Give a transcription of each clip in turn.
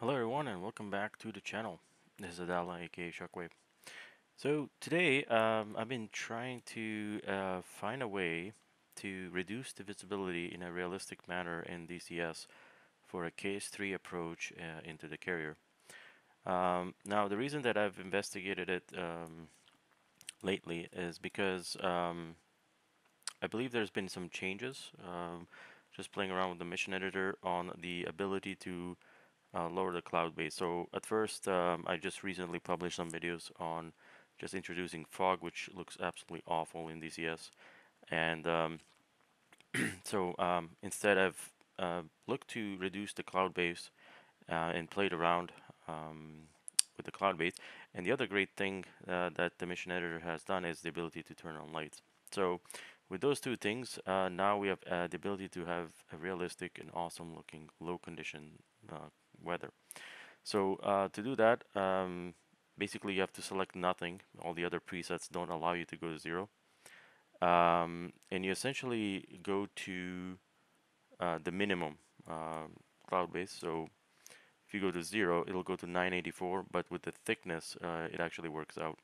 Hello everyone and welcome back to the channel. This is Adalla aka Shockwave. So today um, I've been trying to uh, find a way to reduce the visibility in a realistic manner in DCS for a case 3 approach uh, into the carrier. Um, now the reason that I've investigated it um, lately is because um, I believe there's been some changes um, just playing around with the mission editor on the ability to uh, lower the cloud base. So at first, um, I just recently published some videos on just introducing fog, which looks absolutely awful in DCS. And um, so um, instead, I've uh, looked to reduce the cloud base uh, and played around um, with the cloud base. And the other great thing uh, that the mission editor has done is the ability to turn on lights. So with those two things, uh, now we have uh, the ability to have a realistic and awesome looking low condition weather. So uh, to do that, um, basically you have to select nothing. All the other presets don't allow you to go to zero. Um, and you essentially go to uh, the minimum um, cloud base. So if you go to zero, it'll go to 984, but with the thickness, uh, it actually works out.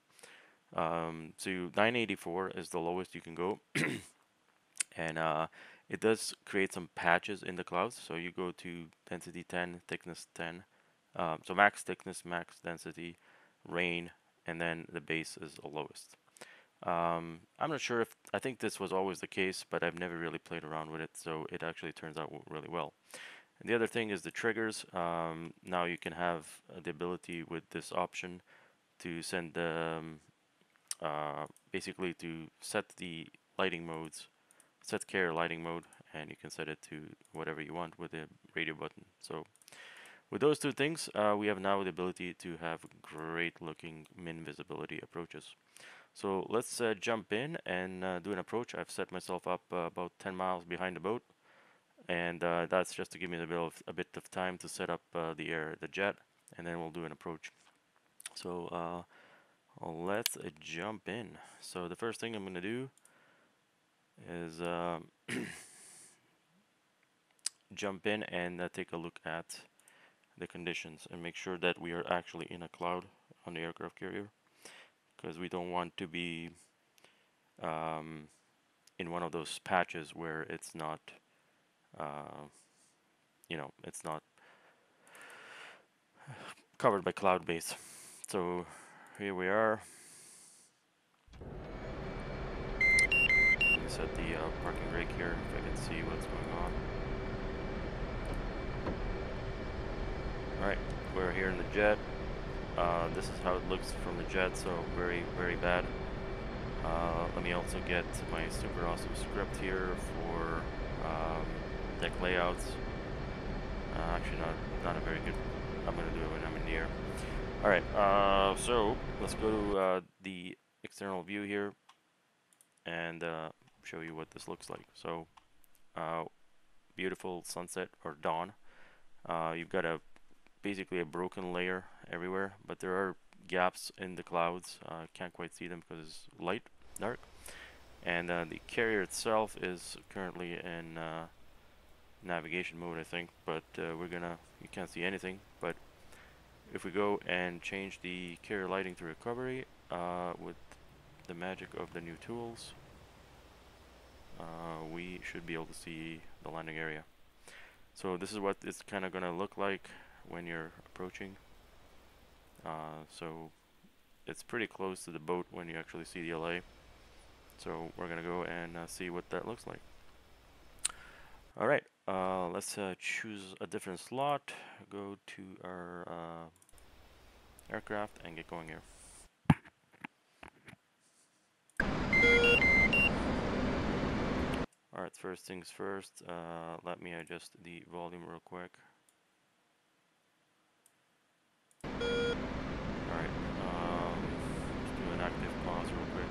Um, so 984 is the lowest you can go. and uh, it does create some patches in the clouds. So you go to density 10, thickness 10. Um, so max thickness, max density, rain, and then the base is the lowest. Um, I'm not sure if, I think this was always the case, but I've never really played around with it, so it actually turns out really well. And the other thing is the triggers. Um, now you can have uh, the ability with this option to send the, um, uh, basically to set the lighting modes set carrier lighting mode and you can set it to whatever you want with the radio button. So with those two things, uh, we have now the ability to have great looking min visibility approaches. So let's uh, jump in and uh, do an approach. I've set myself up uh, about 10 miles behind the boat and uh, that's just to give me a bit of, a bit of time to set up uh, the air, the jet, and then we'll do an approach. So let's jump in. So the first thing I'm going to do is uh, jump in and uh, take a look at the conditions and make sure that we are actually in a cloud on the aircraft carrier. Because we don't want to be um, in one of those patches where it's not uh, you know it's not covered by cloud base. So here we are set the uh, parking brake here if I can see what's going on. Alright, we're here in the jet. Uh, this is how it looks from the jet, so very, very bad. Uh, let me also get my super awesome script here for um, deck layouts. Uh, actually, not not a very good. I'm gonna do it when I'm in the air. All right. Uh, so let's go to uh, the external view here, and uh, show you what this looks like. So, uh, beautiful sunset or dawn. Uh, you've got a basically a broken layer everywhere, but there are gaps in the clouds. Uh, can't quite see them because it's light, dark. And uh, the carrier itself is currently in uh, navigation mode, I think, but uh, we're gonna, you can't see anything, but if we go and change the carrier lighting to recovery uh, with the magic of the new tools, uh, we should be able to see the landing area. So this is what it's kind of going to look like when you're approaching. Uh, so it's pretty close to the boat when you actually see the LA. So we're going to go and uh, see what that looks like. Alright, uh, let's uh, choose a different slot, go to our uh, aircraft and get going here. Alright, first things first, uh, let me adjust the volume real quick. Alright, um, let's do an active pause real quick.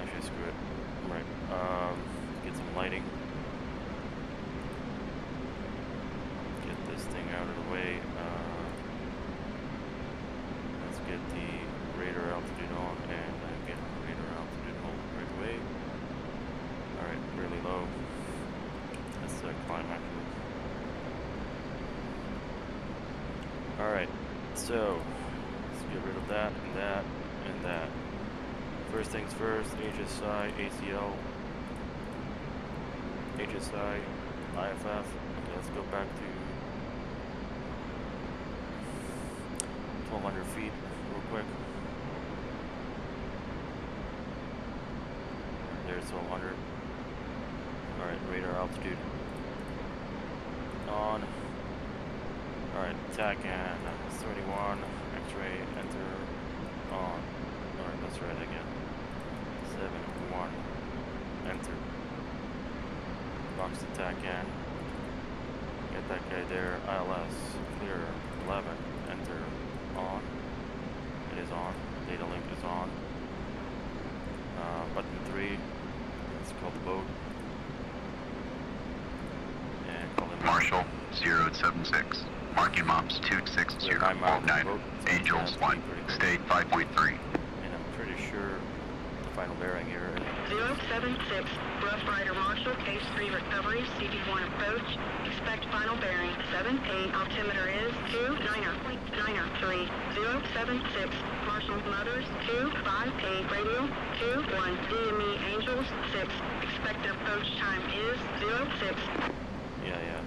Actually, screw it. Right, um, get some lighting. Get this thing out of the way. Uh, let's get the radar altitude on and uh, get radar altitude on right away really low. That's the climb actually. Alright, so let's get rid of that and that and that. First things first, HSI, ACL, HSI, IFF. Let's go back to 1200 real quick. There's 1200. Alright, radar altitude. On. Alright, TACAN 31, X-ray, enter, on. Alright, let's try it again. 7, 1, enter. Box the TACAN. Get that guy there, ILS, clear, 11, enter, on. It is on, data link is on. Uh, button 3, let's call the boat. And call it Marshall 076. Marking Mom's 260 Nine miles nine. boat. Angels 1. State 5.3. And I'm pretty sure the final bearing here is 076, Rough Rider Marshall, Case 3 recovery, CV-1 approach. Expect final bearing 78, altimeter is 29.93. 076, Marshall Mothers 258, radial 2, 1, DME Angels 6. Expected approach time is 06. yeah yeah.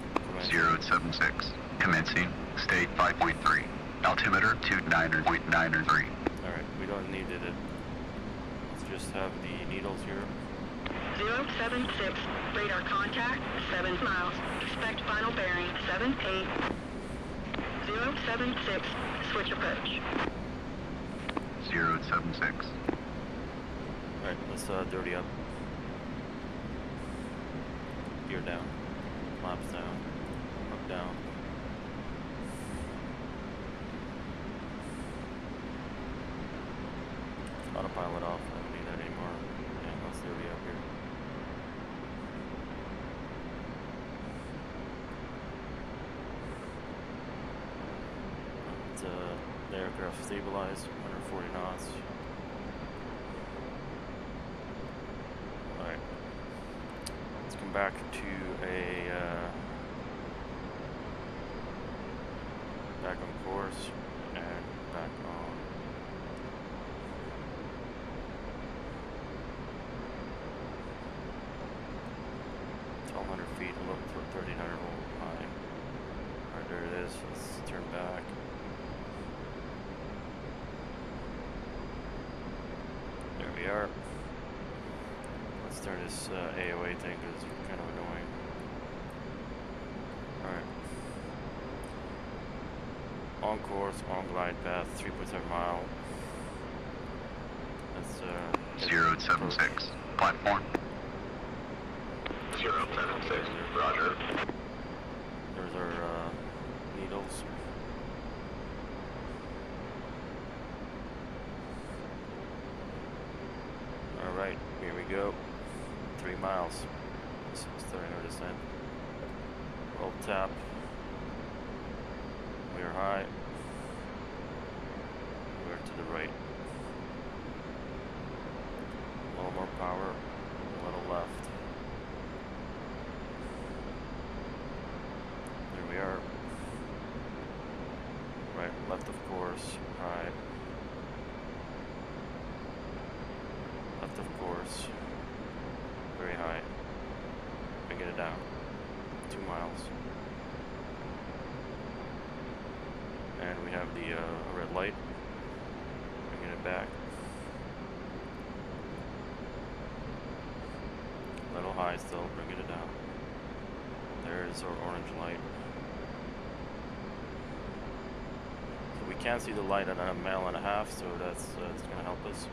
Command. 076. Commencing. State 5.3. Altimeter 29.93. Alright, we don't need it. Let's just have the needles here. 076, radar contact 7 miles. Expect final bearing 78. 076, switch approach. 076. Alright, let's uh, dirty up. Gear down. Flaps down. Up down. Autopilot off. I don't need that anymore. And let's dirty up here. It's, uh, the aircraft stabilized, 140 knots. Alright. Let's come back to a uh, back on course and back on twelve hundred feet, a little for thirteen hundred volt high. Alright, there it is. Let's turn back. There we are. Let's start this uh, AOA thing because it's kind of annoying. Alright. On course, on glide path, 3.7 mile. That's uh. 076. Platform. 076, roger. There's our uh, needles. Alright, here we go. Three miles. Starting our descent. Roll tap. We are high. We're to the right. A little more power. A little left. There we are. Right, left of course, right. Left of course. Very high. And get it down. Two miles. And we have the uh, red light. Bringing it back. Little high still, bringing it down. There's our orange light. Can't see the light at a mile and a half, so that's uh, that's gonna help us.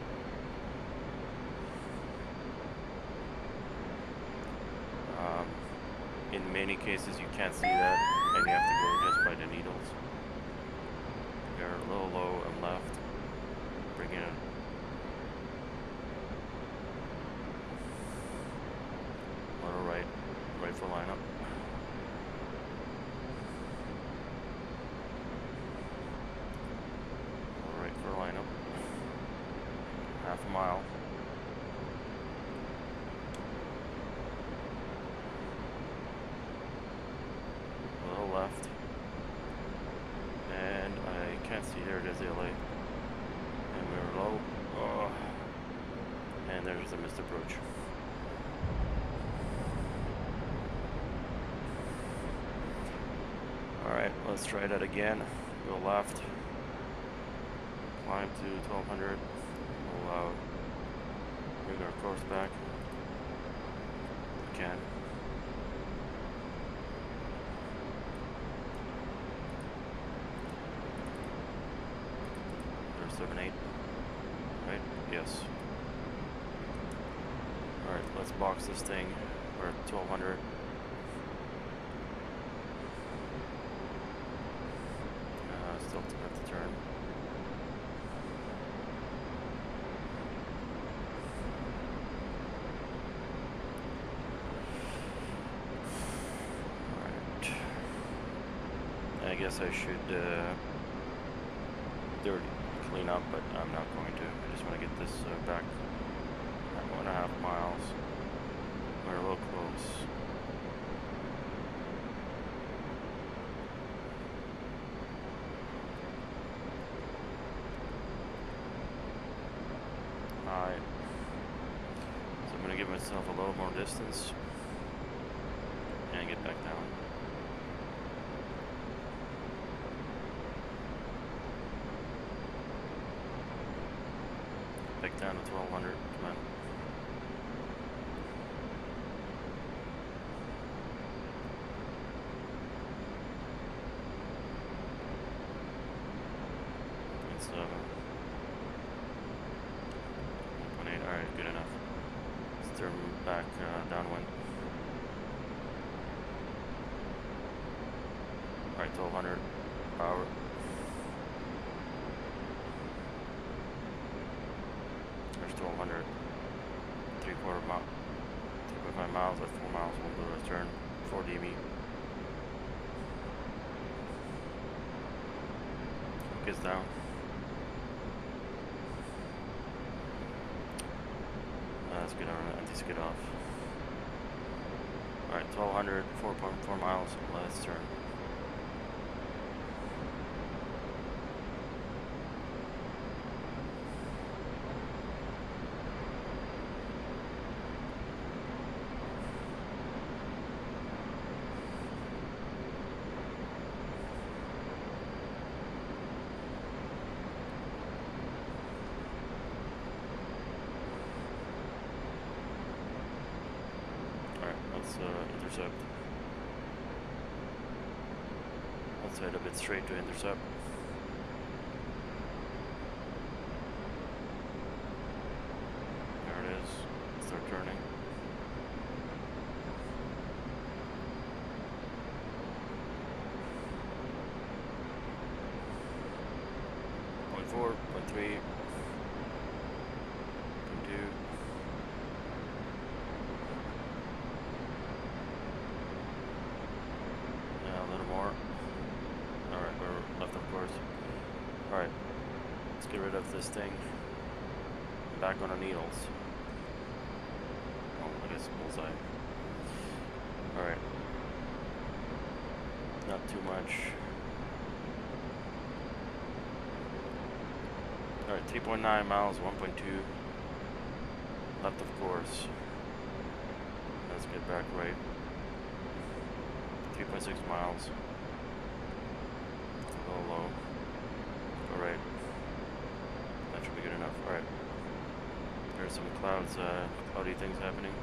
Um, in many cases, you can't see that, and you have to go just by the needles. They're a little low and left. Bring it in. Little right, right for lineup. Little right for lineup. Half a mile. A little left. And can't see. There it is, the LA. And we're low. Oh. And there's a missed approach. Alright, let's try that again. Go left. Climb to 1200. We'll uh, bring our course back. If we can. There's 7 8. Right? Yes. Alright, let's box this thing. We're 1200. Uh, still have to turn. Alright. I guess I should uh, dirty clean up, but I'm not going to. I just want to get this uh, back one and a half miles. Close. Alright. So I'm going to give myself a little more distance and get back down. Back down to 1200. Come on. Point seven. One point eight. All right, good enough. Let's turn back uh, downwind. All right, 1200 power. There's 1200. Three quarter mile. 3.5 miles at 4 miles. We'll do a turn. 4 DB. Gets down. Uh, let's get our anti skid off. Alright, 1200, 4.4 miles. Turn. Alright, let's uh, intercept. Let's a bit straight to intercept. There it is. Start turning. Point four, point three, point two. Yeah, a little more. Alright, we're left of course. Alright, let's get rid of this thing. Back on our needles. Oh, I guess bullseye. Alright. Not too much. Alright, 3.9 miles, 1.2. Left of course. Let's get back right. 3.6 miles. A little low. Alright. That should be good enough. Alright. There's some clouds, uh, cloudy things happening.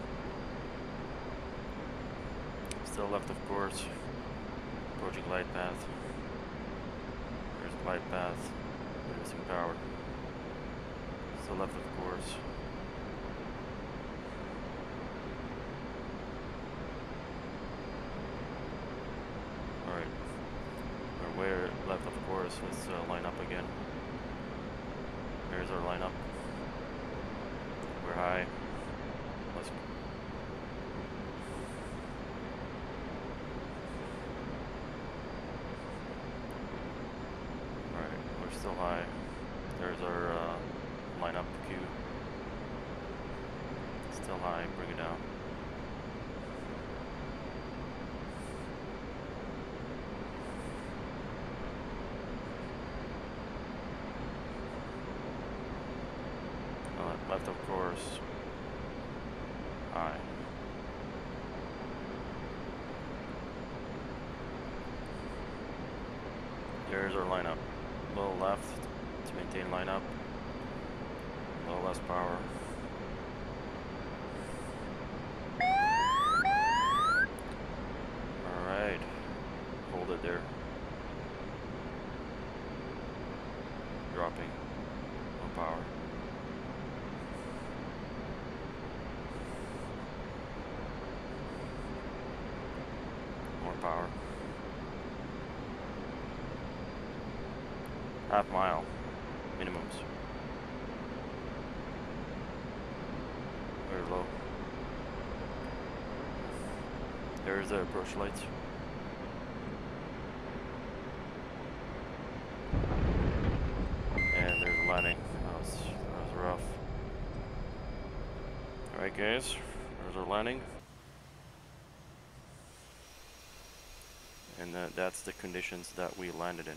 Still left of course. Approaching glide path. There's glide path. Reducing power. Still left of course. still high. There's our um, uh, line up cue. Still high, bring it down. Uh, left of course, high. There's our lineup. Left to maintain lineup. A little less power. Alright. Hold it there. Dropping. More power. More power. Half mile. Minimums. Very low. There's the approach lights. And there's landing. That was, that was rough. Alright guys, there's our landing. And uh, that's the conditions that we landed in.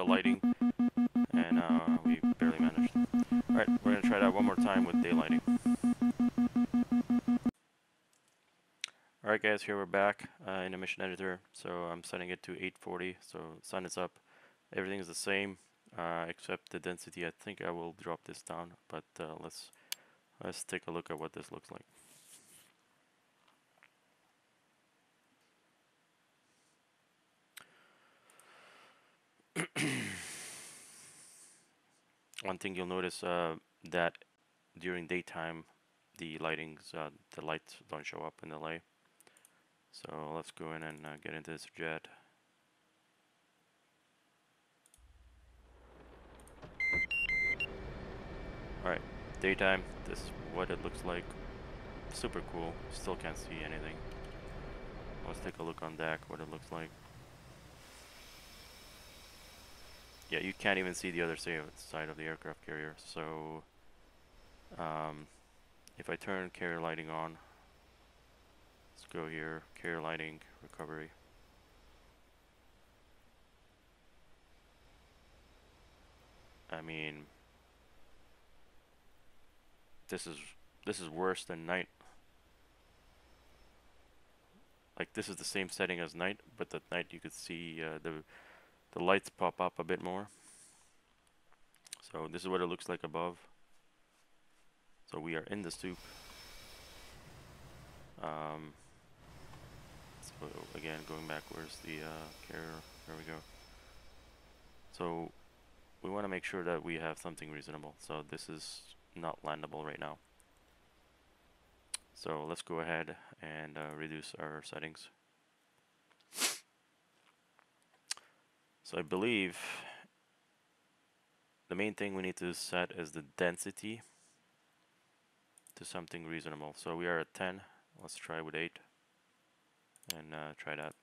the lighting, and uh, we barely managed. All right, we're gonna try that one more time with daylighting. All right, guys, here we're back uh, in the mission editor. So I'm setting it to 840. So sun is up. Everything is the same uh, except the density. I think I will drop this down, but uh, let's let's take a look at what this looks like. One thing you'll notice uh, that during daytime, the lightings, uh, the lights don't show up in the LA. So let's go in and uh, get into this jet. Alright, daytime, this is what it looks like. Super cool, still can't see anything. Let's take a look on deck, what it looks like. Yeah, you can't even see the other side of the aircraft carrier, so... Um, if I turn carrier lighting on, let's go here, carrier lighting, recovery. I mean, this is this is worse than night. Like this is the same setting as night, but at night you could see uh, the the lights pop up a bit more. So this is what it looks like above. So we are in the stoop. Um, so again, going back, where's the uh, carrier? There we go. So we want to make sure that we have something reasonable. So this is not landable right now. So let's go ahead and uh, reduce our settings. So I believe the main thing we need to set is the density to something reasonable. So we are at 10. Let's try with 8 and uh, try that.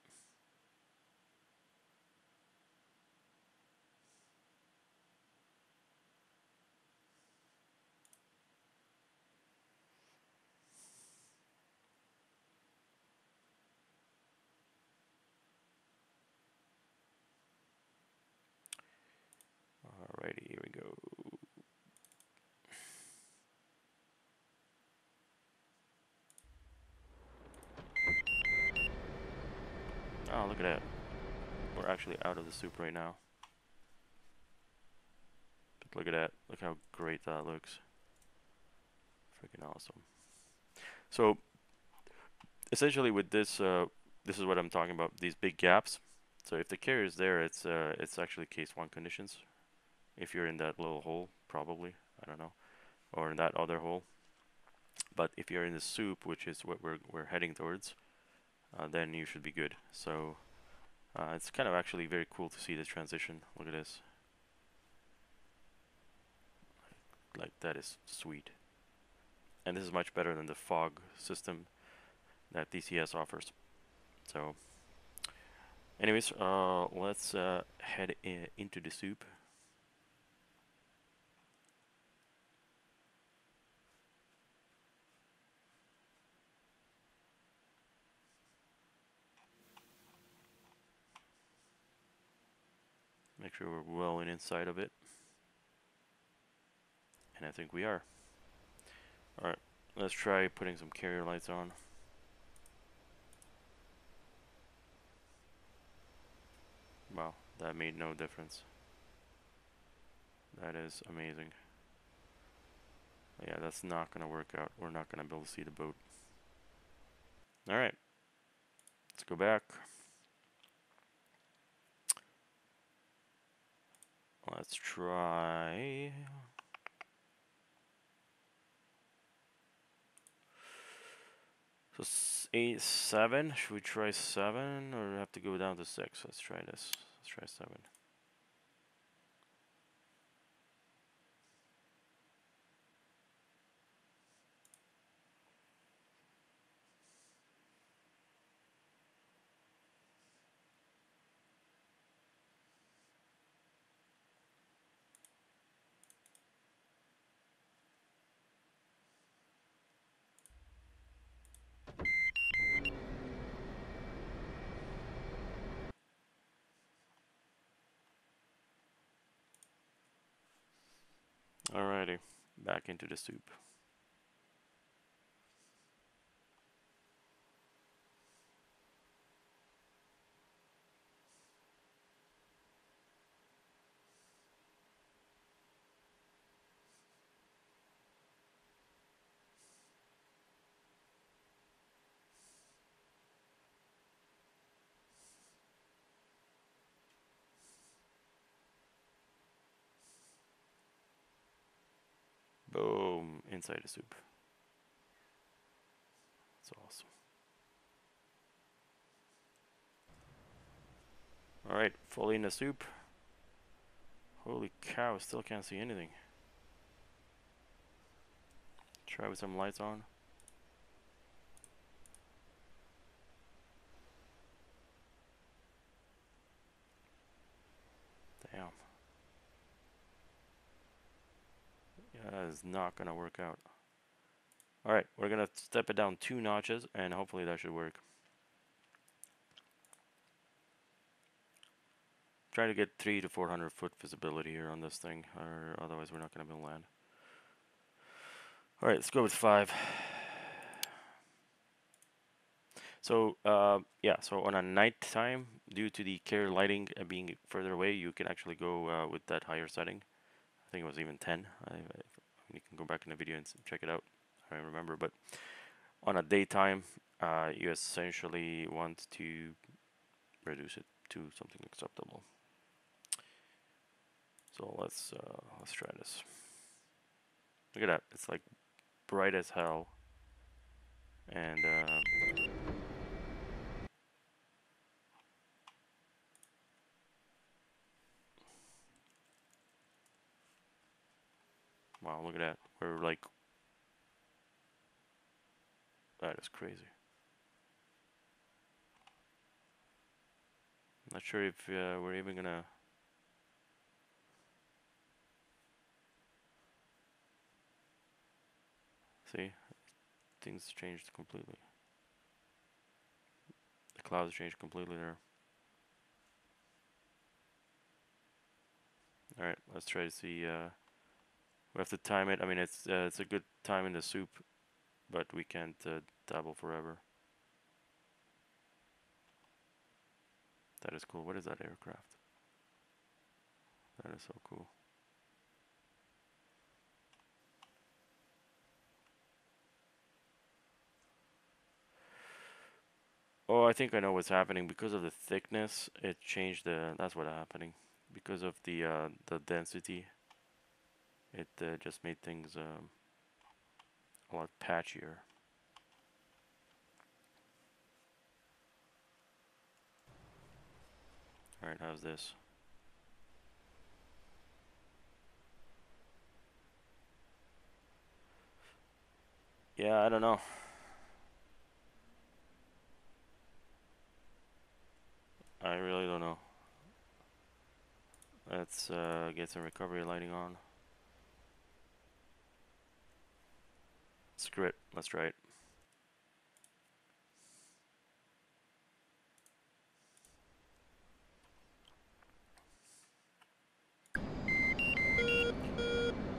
Alrighty, here we go. Oh, look at that. We're actually out of the soup right now. But look at that. Look how great that looks. Freaking awesome. So, essentially with this, uh, this is what I'm talking about, these big gaps. So if the carrier is there, it's uh, it's actually case one conditions. If you're in that little hole, probably. I don't know, or in that other hole. But if you're in the soup, which is what we're we're heading towards, uh, then you should be good. So uh, it's kind of actually very cool to see this transition. Look at this. Like that is sweet. And this is much better than the fog system that DCS offers. So anyways, uh, let's uh, head into the soup. Sure we're well and inside of it. And I think we are. Alright, let's try putting some carrier lights on. Wow, that made no difference. That is amazing. Yeah, that's not going to work out. We're not going to be able to see the boat. Alright. Let's go back. Let's try... So eight, seven. Should we try seven, or have to go down to six? Let's try this. Let's try seven. Alrighty, back into the soup. Inside the soup. That's awesome. Alright, fully in the soup. Holy cow, still can't see anything. Try with some lights on. Damn. Yeah, that is not going to work out. Alright, we're going to step it down two notches and hopefully that should work. Try to get three to 400 foot visibility here on this thing, or otherwise we're not going to be able to land. Alright, let's go with five. So, uh, yeah, so on a night time, due to the carrier lighting uh, being further away, you can actually go uh, with that higher setting. I think it was even 10. I, I, you can go back in the video and check it out. I don't remember, but on a daytime, uh, you essentially want to reduce it to something acceptable. So let's uh, let's try this. Look at that! It's like bright as hell, and. Uh, Wow, look at that. We're like... That is crazy. Not sure if uh, we're even gonna... See? Things changed completely. The clouds changed completely there. Alright, let's try to see... Uh, we have to time it. I mean, it's uh, it's a good time in the soup, but we can't uh, dabble forever. That is cool. What is that aircraft? That is so cool. Oh, I think I know what's happening. Because of the thickness, it changed the... That's what's happening. Because of the uh, the density it uh, just made things um, a lot patchier. All right, how's this? Yeah, I don't know. I really don't know. Let's uh, get some recovery lighting on. Screw it. Let's try it.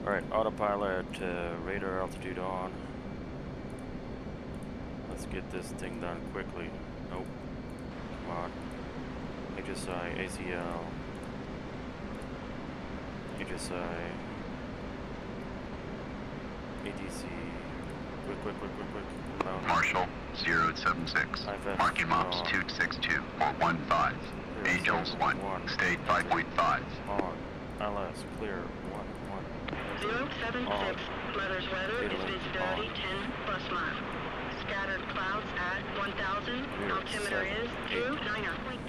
Alright, autopilot, uh, radar altitude on. Let's get this thing done quickly. Nope. Come on. HSI, ACL. HSI. ATC. Quick, quick, quick, quick, quick. Come down. Marshall 076. IFF, Marking Mom's uh, 262 or 15. Angels 1. State 5.5. On. LS, clear. 1, 1. 076, letters weather is visibility on. 10 plus mile. Scattered clouds at 1000, altimeter seven, is eight.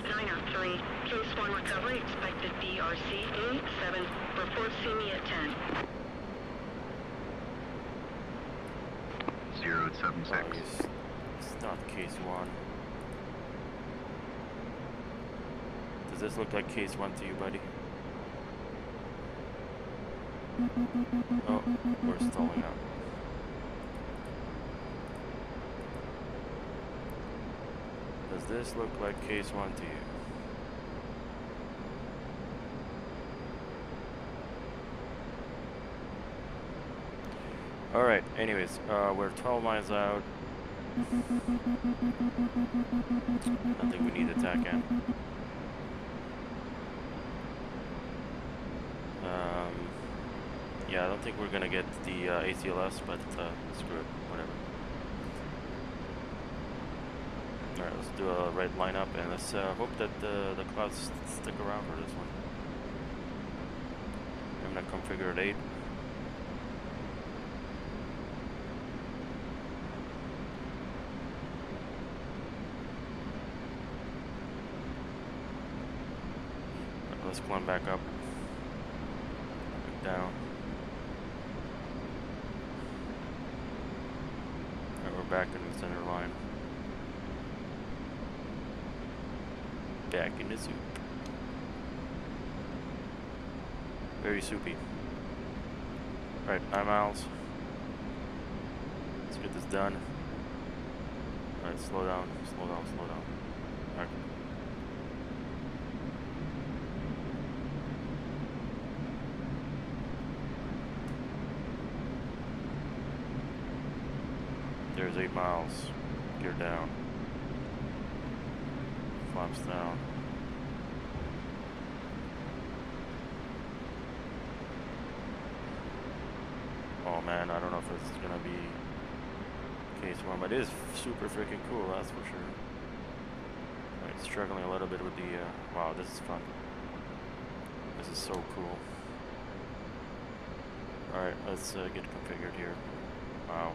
29.93. Case 1 recovery, expected BRC 87. Report see me at 10. 076. Oh, it's, it's not case 1. Does this look like case 1 to you, buddy? Oh, we're stalling out. Does this look like case 1 to you? Alright, anyways, uh, we're 12 miles out. I think we need to attack in. Um, yeah, I don't think we're gonna get the uh, ACLS, but uh, screw it, whatever. Alright, let's do a right lineup and let's uh, hope that the, the clouds stick around for this one. I'm gonna configure at 8. Climb back up. Back down. Alright, we're back in the center line. Back in the soup. Very soupy. Alright, nine miles. Let's get this done. Alright, slow down, slow down, slow down. Alright. There's eight miles. Gear down. Flaps down. Oh man, I don't know if it's gonna be case one, but it is super freaking cool, that's for sure. Right, struggling a little bit with the, uh, wow, this is fun. This is so cool. Alright, let's uh, get configured here. Wow.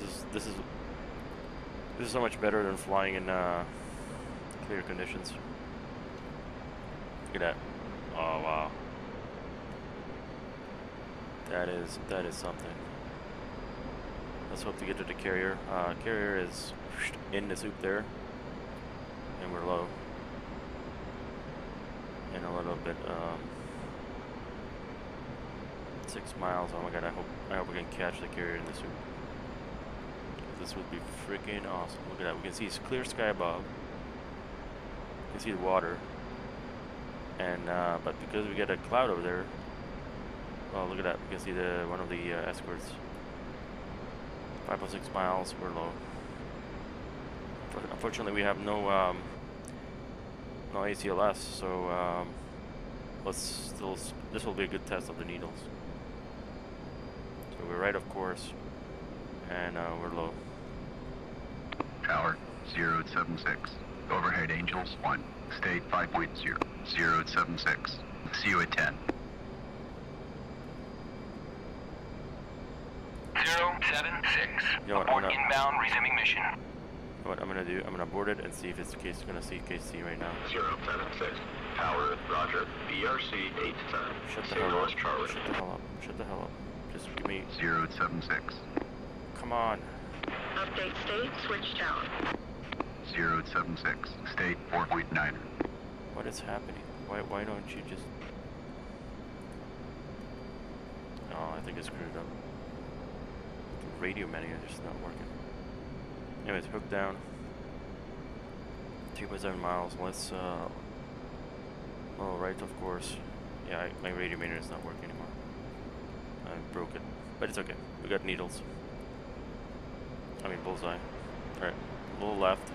This is, this is, this is so much better than flying in, uh, clear conditions. Look at that. Oh wow. That is that is something. Let's hope to get to the carrier. Uh, carrier is in the soup there, and we're low. And a little bit um, six miles. Oh my god! I hope I hope we can catch the carrier in the soup. This would be freaking awesome. Look at that. We can see clear sky above. You can see the water. And uh, but because we get a cloud over there, well, look at that. We can see the one of the uh, escorts. 5.6 miles. We're low. Unfor- Unfortunately, we have no um, no ACLS, so um, let's still. This will be a good test of the needles. So we're right, of course, and uh, we're low. Tower 076. Overhead Angels 1. State 5.0. 076. See you at 10. You know what, Abort I'm not- inbound, resuming mission. What I'm gonna do, I'm gonna board it and see if it's the case. I'm gonna see KC right now. 076. Tower, roger. BRC 810. Shut the St. hell up. Louis, Charlie. Shut the hell up. Shut the hell up. Just give me. 076. Come on. Update state, switch tower. 076. State 4.9. What is happening? Why why don't you just Oh, I think it's screwed up. Radio is just not working. Anyways, hook down. 2.7 miles. Let's uh Oh right of course. Yeah, I, my radio menu is not working anymore. I broke it. But it's okay. We got needles. I mean bullseye. Alright. A little left.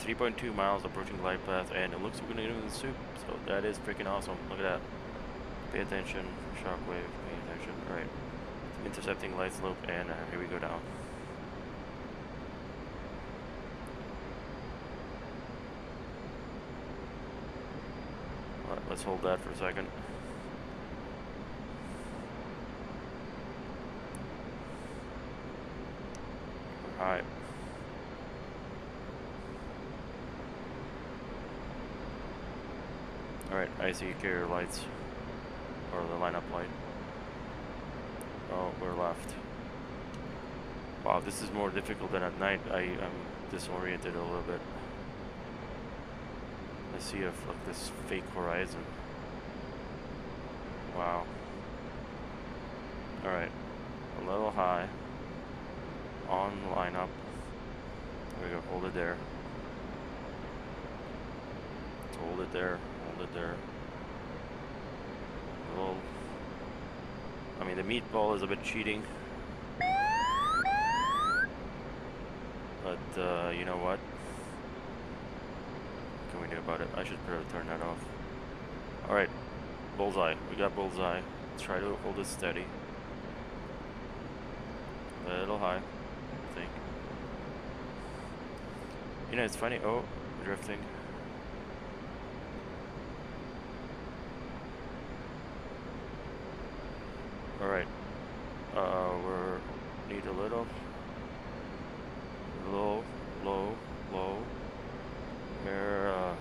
3.2 miles approaching glide path, and it looks like we're gonna get in the soup. So that is freaking awesome. Look at that. Pay attention, shockwave, pay attention. Alright. Intercepting glide slope, and uh, here we go down. Alright, let's hold that for a second. Alright. Alright, I see carrier lights. Lineup light. Oh, we're left. Wow, this is more difficult than at night. I am disoriented a little bit. I see a, like this fake horizon. Wow. Alright. A little high. On lineup. There we go, hold it there. Hold it there, hold it there. A little. I mean, the meatball is a bit cheating. But, uh, you know what? What can we do about it? I should probably turn that off. Alright, bullseye. We got bullseye. Let's try to hold it steady. A little high, I think. You know, it's funny. Oh, drifting. Alright. Uh, we're need a little low, low, low. Where, uh,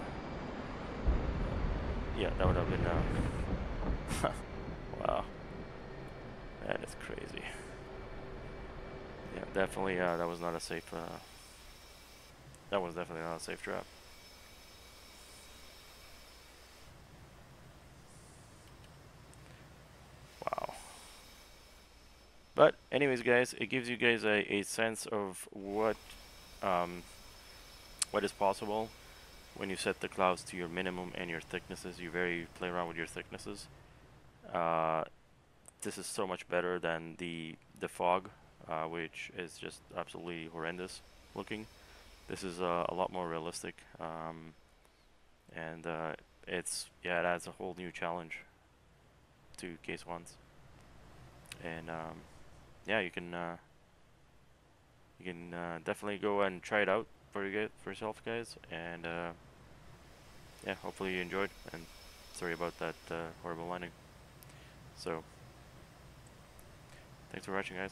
yeah, that would have been, uh, wow. That is crazy. Yeah, definitely, uh, that was not a safe, uh, that was definitely not a safe trap. Wow. But anyways, guys, it gives you guys a, a sense of what um, what is possible when you set the clouds to your minimum and your thicknesses. You very play around with your thicknesses. Uh, this is so much better than the the fog, uh, which is just absolutely horrendous looking. This is uh, a lot more realistic, um, and uh, it's yeah, it adds a whole new challenge to case ones. And um, yeah, you can uh, you can uh, definitely go and try it out for you for yourself, guys. And uh, yeah, hopefully you enjoyed. And sorry about that horrible landing. So thanks for watching, guys,